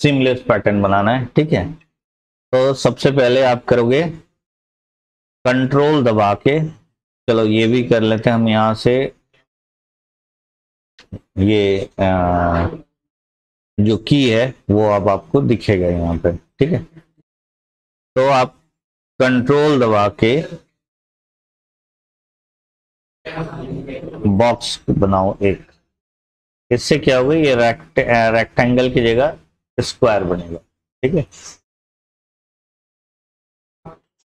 Seamless pattern बनाना है ठीक है? तो सबसे पहले आप करोगे कंट्रोल दबा के चलो ये भी कर लेते हैं हम यहाँ से ये आ, जो की है वो अब आपको दिखेगा यहाँ पे ठीक है? तो आप कंट्रोल दबा के बॉक्स बनाओ एक। इससे क्या होगा ये रेक्ट रेक्टेंगल की जगह स्क्वायर बनेगा, ठीक है?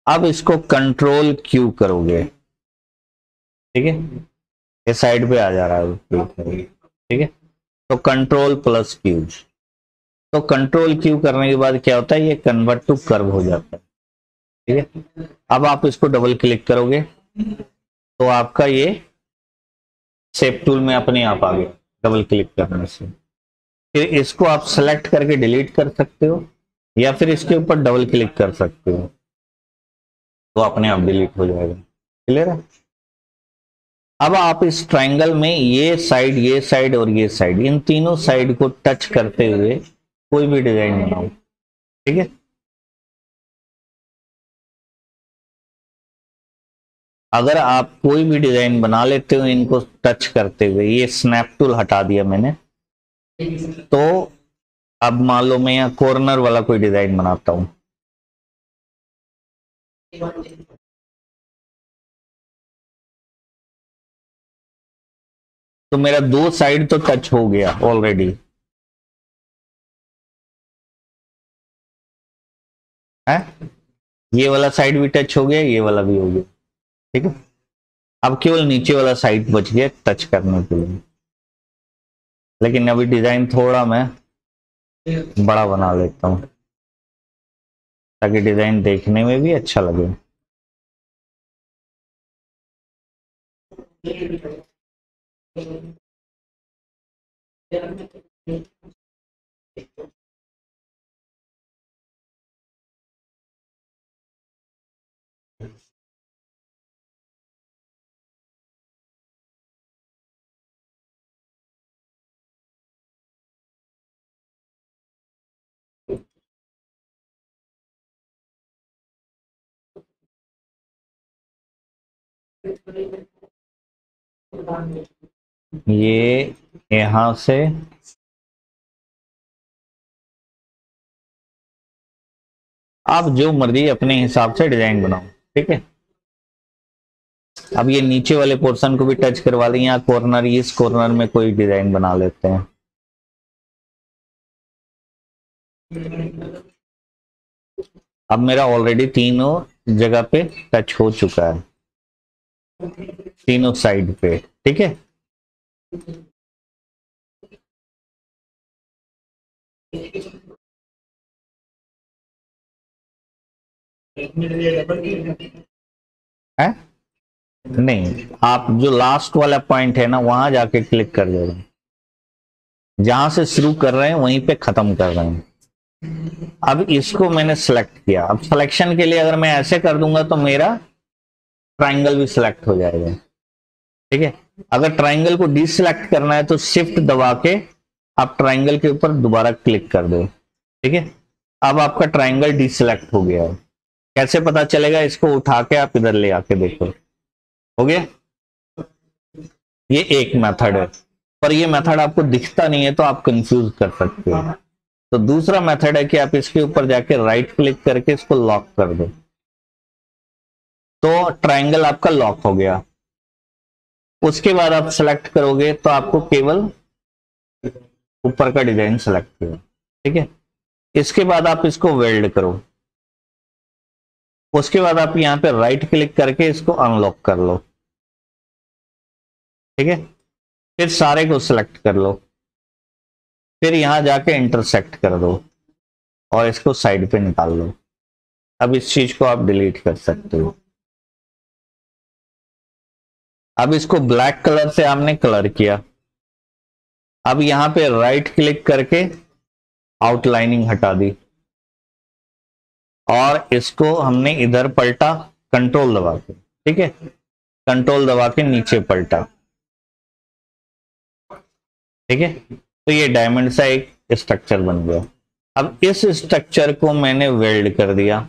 अब इसको कंट्रोल क्यू करोगे, ठीक है? ये साइड पे आ जा रहा है, ठीक है? तो कंट्रोल प्लस क्यू तो कंट्रोल क्यू करने के बाद क्या होता है, ये कन्वर्ट टू कर्व हो जाता है, ठीक है? अब आप इसको डबल क्लिक करोगे तो आपका ये सेप टूल में अपने आप आ गया। डबल क्लिक करने से। फिर इसको आप सेलेक्ट करके डिलीट कर सकते हो, या फिर इसके ऊपर डबल क्लिक कर सकते हो। तो अपने आप डिलीट हो जाएगा। क्लियर है? अब आप इस ट्रायंगल में ये साइड ये साइड और ये साइड इन तीनों साइड को टच करते हुए कोई भी डिज़ाइन बनाओ ठीक है? अगर आप कोई भी डिज़ाइन बना लेते हो इनको टच करते हुए, ये स्नैप टूल हटा दिया मैंने तो अब मान लो मैं यहाँ कॉर्नर वाला कोई डिज़ाइन बनाता हूँ। तो मेरा दो साइड तो टच हो गया ऑलरेडी है? ये वाला साइड भी टच हो गया, ये वाला भी हो गया। ठीक है? अब केवल नीचे वाला साइड बच गया टच करने के लिए। लेकिन अभी डिज़ाइन थोड़ा मैं बड़ा बना लेता हूँ। ताकि डिज़ाइन देखने में भी अच्छा लगे। ये यहाँ से आप जो मर्ज़ी अपने हिसाब से डिज़ाइन बनाओ, ठीक है? अब ये नीचे वाले पोर्शन को भी टच करवा लें या कॉर्नर इस कॉर्नर में कोई डिज़ाइन बना लेते हैं। अब मेरा ऑलरेडी तीनों जगह पे टच हो चुका है। तीनों साइड पे, ठीक है? है? नहीं, आप जो लास्ट वाला पॉइंट है ना, वहाँ जाके क्लिक कर दे। देगा जहाँ से शुरू कर रहे हैं, वहीं पे खत्म कर रहे हैं। अब इसको मैंने सेलेक्ट किया। अब सिलेक्शन के लिए अगर मैं ऐसे कर दूँगा तो मेरा ट्राइंगल भी सिलेक्ट हो जाएगा। ठीक है? अगर ट्राइंगल को डिसलेक्ट करना है तो शिफ्ट दबा के आप ट्राइंगल के ऊपर दोबारा क्लिक कर दो। ठीक है? अब आपका ट्राइंगल डिसलेक्ट हो गया। है कैसे पता चलेगा? इसको उठा के आप इधर ले आके देखो। हो गया? ये एक मेथड है। पर ये मेथड आपको दिखता नहीं है तो आप कंफ्यूज कर सकते हो। तो दूसरा मेथड है कि आप इसके ऊपर जाके राइट क्लिक करके इसको लॉक कर दो। तो ट्राइंगल आपका लॉक हो गया। उसके बाद आप सेलेक्ट करोगे तो आपको केवल ऊपर का डिज़ाइन सेलेक्ट करो ठीक है? इसके बाद आप इसको वेल्ड करो। उसके बाद आप यहाँ पे राइट क्लिक करके इसको अनलॉक कर लो, ठीक है? फिर सारे को सिलेक्ट कर लो। फिर यहाँ जाके इंटरसेक्ट कर दो और इसको साइड पे निकाल लो। अब इस चीज़ को आप डिलीट कर सकते हो। अब इसको ब्लैक कलर से हमने कलर किया। अब यहाँ पे राइट क्लिक करके आउटलाइनिंग हटा दी। और इसको हमने इधर पलटा कंट्रोल दबा के, ठीक है? कंट्रोल दबा के नीचे पलटा। ठीक है? तो ये डायमंड सा एक स्ट्रक्चर बन गया। अब इस स्ट्रक्चर को मैंने वेल्ड कर दिया।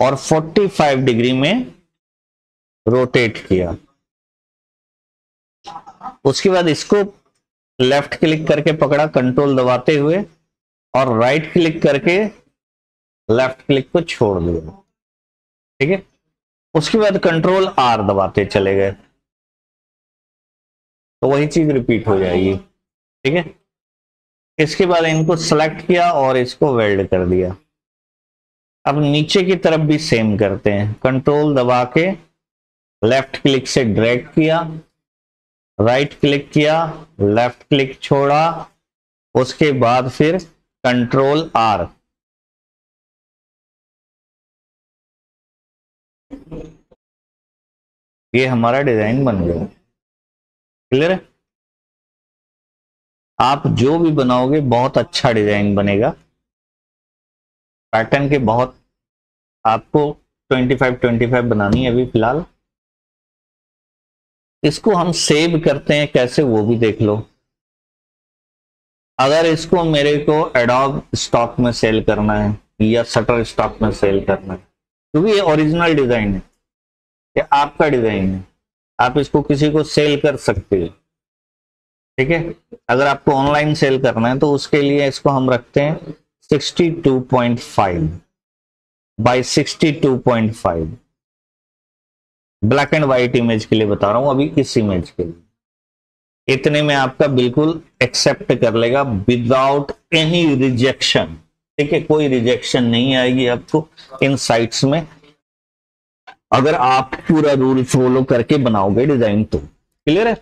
और 45 डिग्री में रोटेट किया। उसके बाद इसको लेफ़्ट क्लिक करके पकड़ा, कंट्रोल दबाते हुए, और राइट क्लिक करके लेफ़्ट क्लिक को छोड़ दिया। ठीक है? उसके बाद कंट्रोल आर दबाते चले गए। तो वही चीज़ रिपीट हो जाएगी। ठीक है? इसके बाद इनको सेलेक्ट किया और इसको वेल्ड कर दिया। अब नीचे की तरफ़ भी सेम करते हैं। कंट्रोल दबा के लेफ़्ट क्लिक से ड्रैग किया, राइट क्लिक किया, लेफ़्ट क्लिक छोड़ा, उसके बाद फिर कंट्रोल आर। ये हमारा डिज़ाइन बन गया। क्लियर आप जो भी बनाओगे, बहुत अच्छा डिज़ाइन बनेगा। पैटर्न के बहुत, आपको 25 25 बनानी है अभी फ़िलहाल। इसको हम सेव करते हैं, कैसे वो भी देख लो। अगर इसको मेरे को एडॉब स्टॉक में सेल करना है, या सटर स्टॉक में सेल करना है क्योंकि ये ओरिजिनल डिज़ाइन है। ये आपका डिज़ाइन है। आप इसको किसी को सेल कर सकते हो। ठीक है? अगर आपको ऑनलाइन सेल करना है तो उसके लिए इसको हम रखते हैं 62.5 by 62.5 black and white image के लिए बता रहा हूँ, अभी इस इमेज के लिए? इतने में आपका बिल्कुल एक्सेप्ट कर लेगा विदाउट एनी रिजेक्शन। ठीक है कोई रिजेक्शन नहीं आएगी आपको इन साइट्स में। अगर आप पूरा रूल फॉलो करके बनाओगे डिज़ाइन तो। क्लियर है?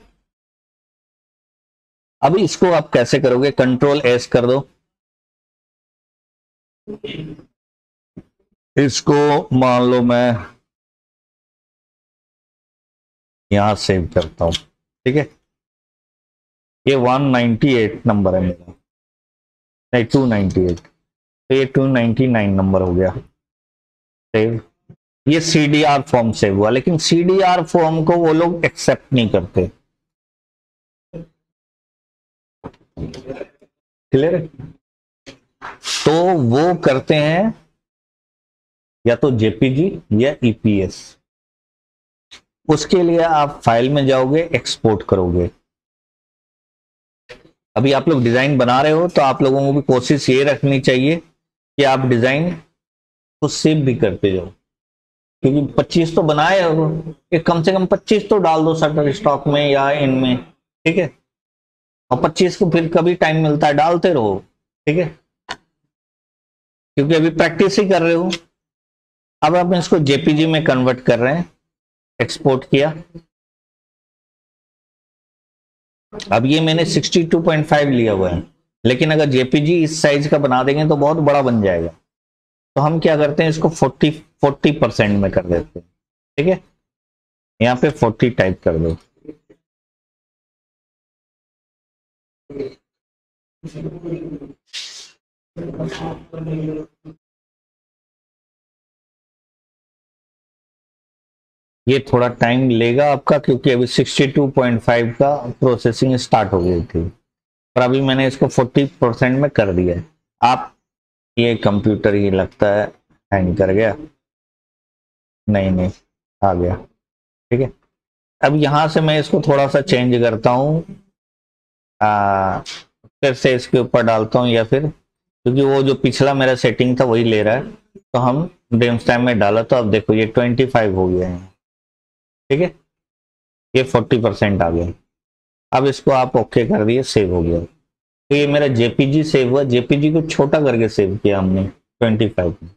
अभी इसको आप कैसे करोगे? कंट्रोल एस कर दो। इसको मान लो मैं यहाँ सेव करता हूँ। ठीक है? ये 198 नंबर है मेरा। नहीं 298 तो ये 299 नंबर हो गया। सेव ये C D R form save हुआ, लेकिन सी डी आर फॉर्म को वो लोग एक्सेप्ट नहीं करते। क्लियर तो वो करते हैं या तो जेपीजी या ईपीएस उसके लिए आप फ़ाइल में जाओगे एक्सपोर्ट करोगे। अभी आप लोग डिज़ाइन बना रहे हो तो आप लोगों को भी कोशिश ये रखनी चाहिए कि आप डिज़ाइन को सेव भी करते जाओ। क्योंकि 25 तो बनाए हो कम से कम 25 तो डाल दो सटर स्टॉक में या इनमें ठीक है? और 25 को फिर कभी टाइम मिलता है, डालते रहो, ठीक है? क्योंकि अभी प्रैक्टिस ही कर रहे हो। अब आप इसको जेपीजी में कन्वर्ट कर रहे हैं। एक्सपोर्ट किया। अब ये मैंने 62.5 लिया हुआ है। लेकिन अगर जेपीजी इस साइज़ का बना देंगे तो बहुत बड़ा बन जाएगा। तो हम क्या करते हैं, इसको 40 40 परसेंट में कर देते हैं। ठीक है? यहाँ पे 40 टाइप कर दो। ये थोड़ा टाइम लेगा आपका, क्योंकि अभी 62.5 का प्रोसेसिंग स्टार्ट हो गई थी। पर अभी मैंने इसको 40 परसेंट में कर दिया है। आप, ये कंप्यूटर ही लगता है हैंग कर गया। नहीं नहीं, आ गया। ठीक है? अब यहाँ से मैं इसको थोड़ा सा चेंज करता हूँ। फिर से इसके ऊपर डालता हूँ या फिर, क्योंकि वो जो पिछला मेरा सेटिंग था वही ले रहा है। तो हम डेम्स टाइम में डाला तो अब देखो, ये 25 हो गया है। ठीक है? ये फोर्टी परसेंट आ गया। अब इसको आप ओके कर दिए सेव हो गया। तो ये मेरा जेपीजी सेव हुआ। जेपीजी को छोटा करके सेव किया हमने 25 में।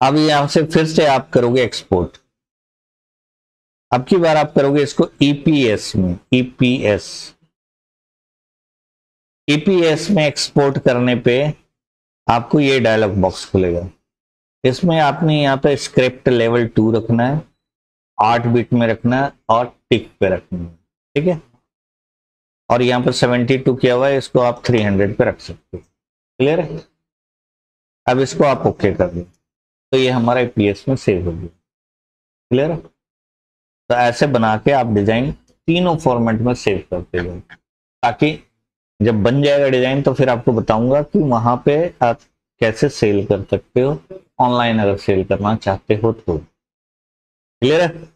अब यहाँ से फिर से आप करोगे एक्सपोर्ट अब की बार आप करोगे इसको ईपीएस e में ईपीएस e ईपीएस e में एक्सपोर्ट करने पे आपको ये डायलॉग बॉक्स खुलेगा। इसमें आपने यहाँ पे स्क्रिप्ट लेवल टू रखना है। आठ बिट में रखना है और टिक पे रखना है, ठीक है? और यहाँ पर 72 किया हुआ है, इसको आप 300 पे रख सकते हो। क्लियर है? अब इसको आप ओके कर दो। तो ये हमारा पीएस में सेव हो गया। क्लियर है? तो ऐसे बना के आप डिज़ाइन तीनों फॉर्मेट में सेव करते जाओ ताकि जब बन जाएगा डिज़ाइन तो फिर आपको बताऊँगा कि वहाँ पे आप कैसे सेल कर सकते हो। ऑनलाइन अगर सेल करना चाहते हो तो। क्लियर है